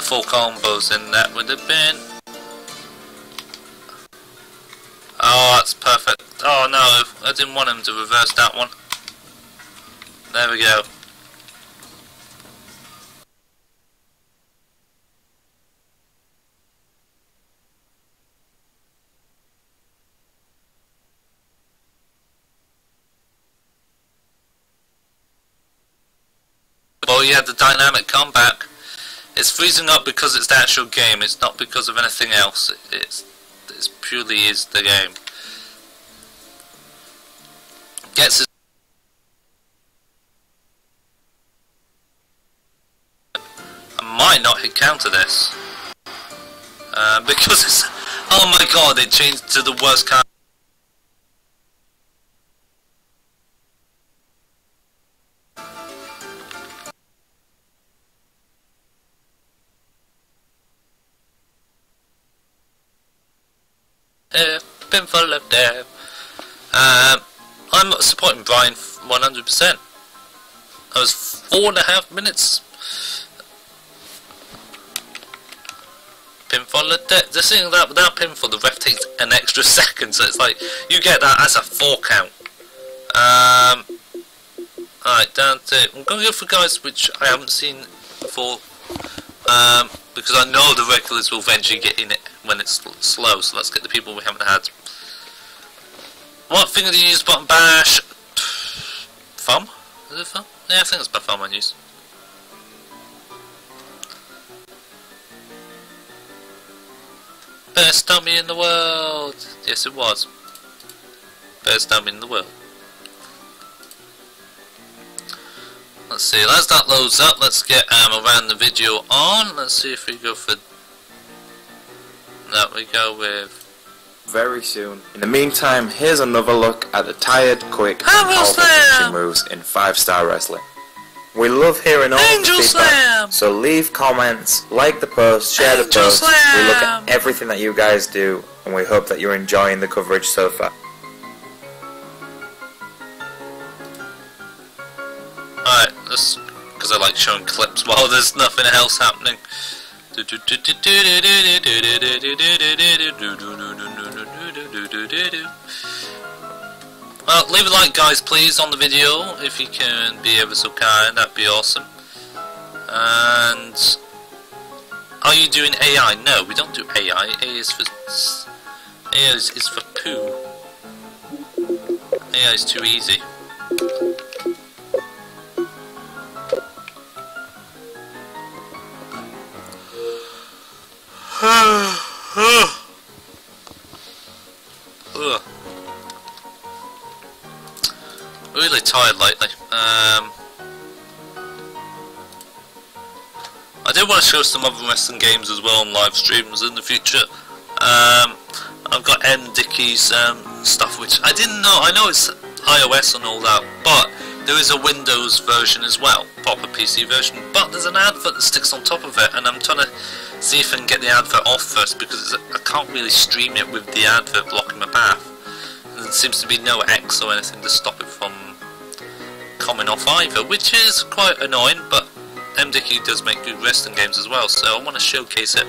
the full combos in, that would have been... Oh, that's perfect. Oh no, I didn't want him to reverse that one. There we go. Well, you had the dynamic comeback. It's freezing up because it's the actual game. It's not because of anything else. It's it's purely is the game. Gets I might not hit counter this. Uh, because it's... Oh my god, it changed to the worst kind Uh, pinfall of death. Um, I'm not supporting Brian 100%. I was four and a half minutes. Pinfall of death. The thing that without pinfall, the ref takes an extra second, so it's like you get that as a four count. Um, Alright, down to. I'm going to go for guys which I haven't seen before. Um, because I know the regulars will eventually get in it when it's slow, so let's get the people we haven't had. What finger do you use button bash? Thumb? Is it thumb? Yeah, I think it's my thumb I use. Best dummy in the world! Yes, it was. Best dummy in the world. Let's see, as that loads up, let's get um, around the video on. Let's see if we go for... No, we go with... Very soon. In the meantime, here's another look at the tired, quick, and powerful Slam! moves in 5-star wrestling. We love hearing all Angel the feedback, Slam! so leave comments, like the post, share the Angel post. We look at everything that you guys do, and we hope that you're enjoying the coverage so far. Alright, that's because I like showing clips while there's nothing else happening. Well, leave a like guys please on the video if you can be ever so kind, that'd be awesome. And are you doing AI? No, we don't do AI. A is for AI is, is for poo. AI is too easy. Really tired lately. Um, I do want to show some other wrestling games as well on live streams in the future. Um, I've got MDickie's um, stuff, which I didn't know. I know it's iOS and all that, but there is a Windows version as well, proper PC version. But there's an advert that sticks on top of it, and I'm trying to see if I can get the advert off first because I can't really stream it with the advert blocking my path. There seems to be no X or anything to stop it from coming off either, which is quite annoying. But MDickie does make good wrestling games as well, so I want to showcase it.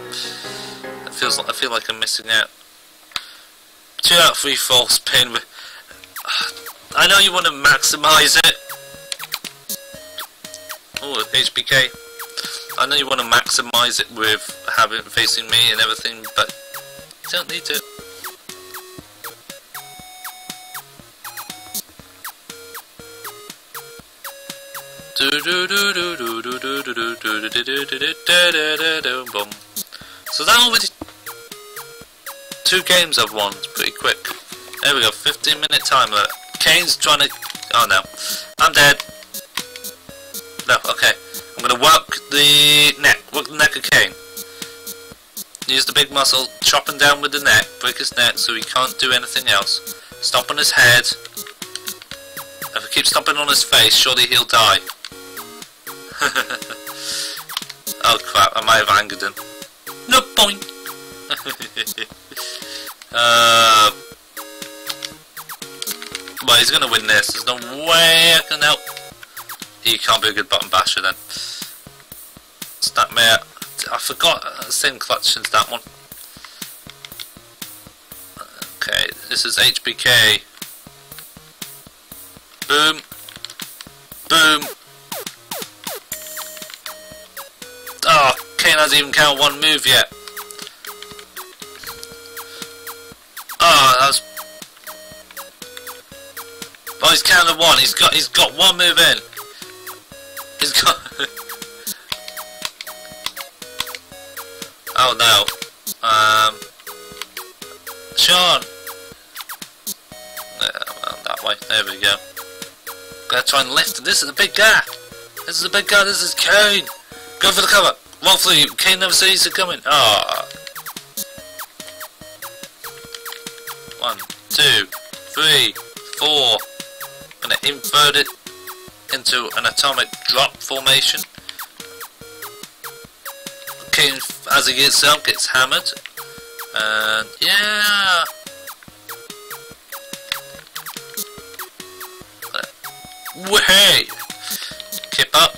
It feels like I feel like I'm missing out. Two out of three false pin. I know you want to maximise it. Oh, HBK. I know you want to maximise it with having facing me and everything, but you don't need to. So that already two games I've won. It's pretty quick. There we go. 15 minute timer. Kane's trying to. Oh no, I'm dead. No, okay. I'm gonna work the neck. Work the neck of Kane. Use the big muscle, chop him down with the neck, break his neck so he can't do anything else. Stomp on his head. If I keep stomping on his face, surely he'll die. oh crap, I might have angered him. No point! uh, but he's gonna win this, there's no way I can help. He can't be a good button basher then. Snap mate. I forgot. Uh, same clutch as that one. Okay, this is HBK. Boom. Boom. Oh, Kane hasn't even counted one move yet. Oh, that's. Oh, he's counted one. He's got. He's got one move in. Oh no. Um. Sean. Well, that way. There we go. Gotta try and lift. This is a big guy. This is a big guy. This is Kane. Go for the cover. Hopefully, Kane never sees it coming. Ah. One, two, three, four. Gonna invert it into an atomic drop formation. Kane, as gets up, gets hammered. And yeah. Way! Keep up.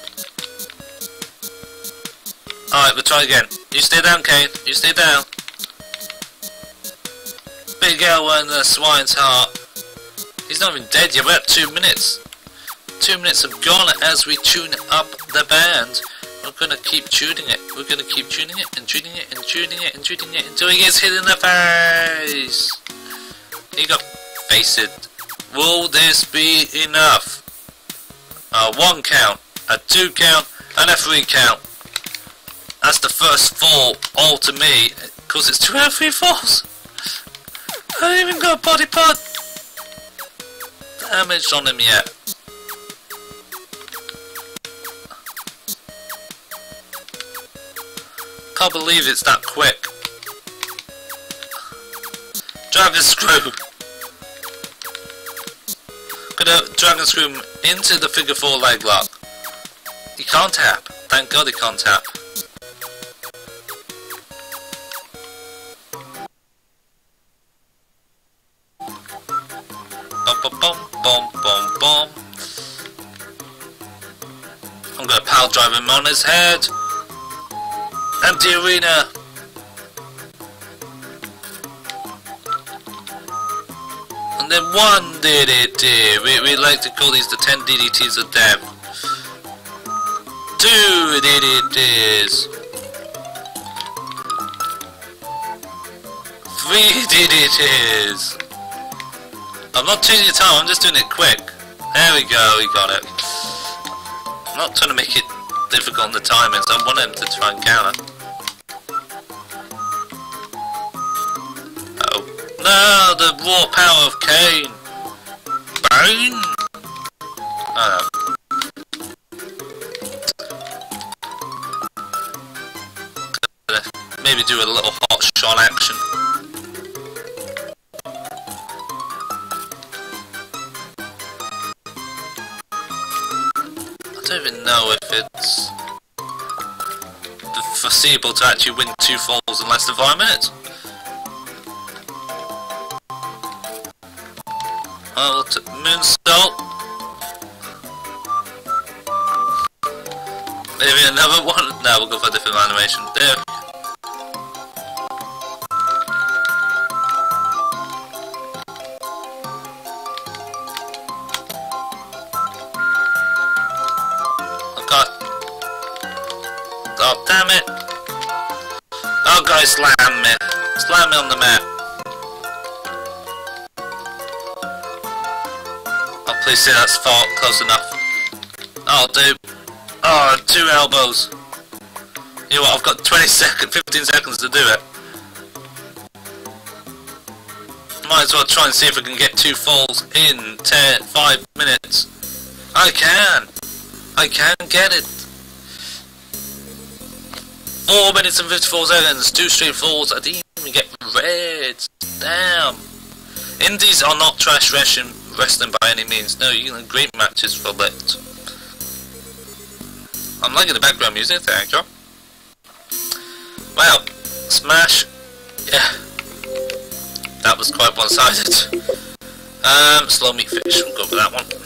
Alright, we'll try again. You stay down, Kane. You stay down. Big L in the swine's heart. He's not even dead yet. We're at two minutes. Two minutes have gone as we tune up the band. We're gonna keep tuning it. We're gonna keep tuning it and tuning it and tuning it and tuning it until he gets hit in the face. He got face it. Will this be enough? A one count, a two count, and a three count. That's the first fall all to me, because it's two out of three falls. I haven't even got a body part damage on him yet. Can't believe it's that quick. Dragon screw. Gonna dragon screw into the figure four leg lock. He can't tap. Thank God he can't tap. Bum bum bum. I'm gonna power drive him on his head. Empty arena. And then one DDT. We, we like to call these the 10 DDTs of death. Two DDTs. Three DDTs. I'm not taking your time, I'm just doing it quick. There we go, we got it. I'm not trying to make it difficult on the timings, I want him to try and counter. No, the raw power of Kane! Bane! Oh. Maybe do a little hot shot action. I don't even know if it's foreseeable to actually win two falls in less than five minutes. Oh, t moonsault. Maybe another one. No, we'll go for a different animation. There. Oh, damn it. Oh, guys, slam me. Slam me on the mat. Oh, please say that's far close enough. Oh, dude. Oh, two elbows. You know what, I've got 20 seconds, 15 seconds to do it. Might as well try and see if I can get two falls in 10, 5 minutes. I can! I can get it! 4 minutes and 54 seconds, 2 straight falls, I didn't even get reds. Damn! Indies are not trash wrestling, wrestling by any means. No, you know, great matches for it. I'm liking the background music, thank you. Well, Smash, yeah, that was quite one-sided. Um, slow meat fish, we'll go for that one.